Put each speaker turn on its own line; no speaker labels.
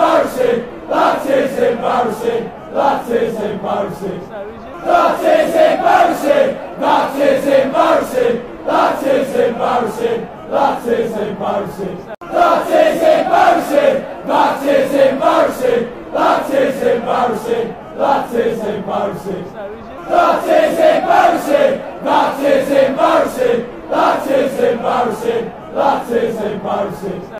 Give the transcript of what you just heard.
That is embarrassing. That is embarrassing. That is embarrassing. That is embarrassing. That is embarrassing. That is embarrassing. That is embarrassing. That is embarrassing. That is embarrassing. That is embarrassing. That is embarrassing. That is embarrassing. That is embarrassing. That is embarrassing.